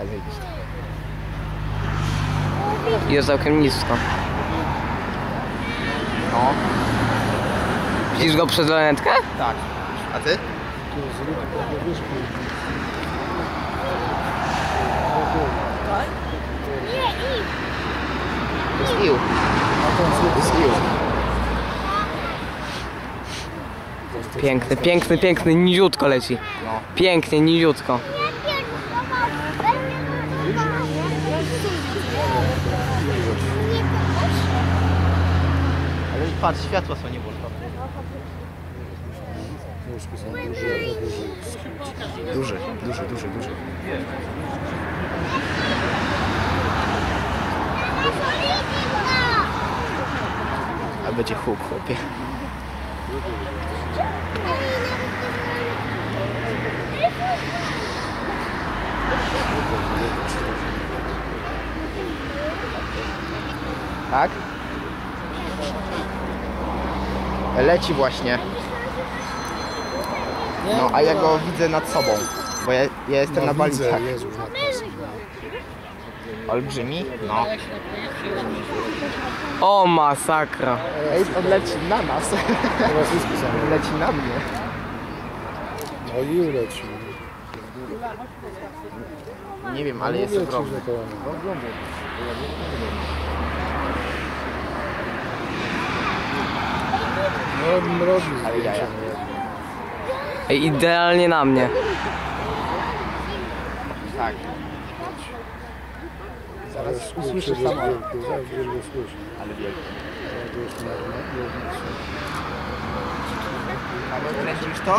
A widzisz. Jest całkiem nisko. No, Widzisz go przez lornetkę? tak. A ty? To jest ił. To jest ił. Piękny, piękny, piękny, niziutko leci. Pięknie, niziutko. Ale patrz, światła są nie włączone. Duży, duży, duży, duży. A będzie huk, chłopie. Tak? Leci właśnie. No, a ja go widzę nad sobą. Bo ja, ja jestem na balicach. Jezus, na pas. Olbrzymi? No. O, masakra. Ej, on leci na nas. Leci na mnie. No i uleci. Nie wiem, ale jest ogromny. No. Ale jaja. Ej, idealnie na mnie. Tak. Zaraz usłyszę samolot. Zaraz go słyszeć. Ale wielki. To jest na- na- Ale kręcisz to?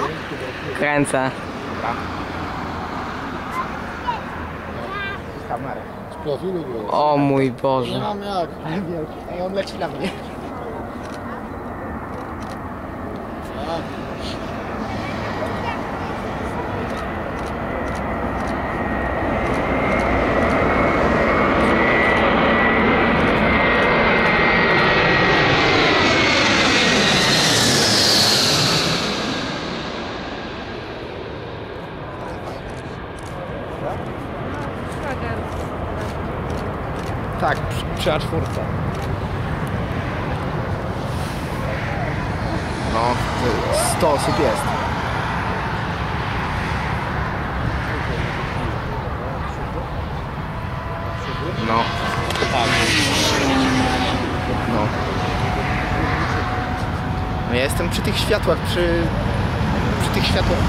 Kręcę. Dobra. Kamerę. Z profilu go. O mój Nie Boże. mam jak. Wielki. Ej, on leci na mnie. Tak, przy, przy A4. No, to 100 osób jest. No. No. No ja jestem przy tych światłach, przy, przy tych światłach.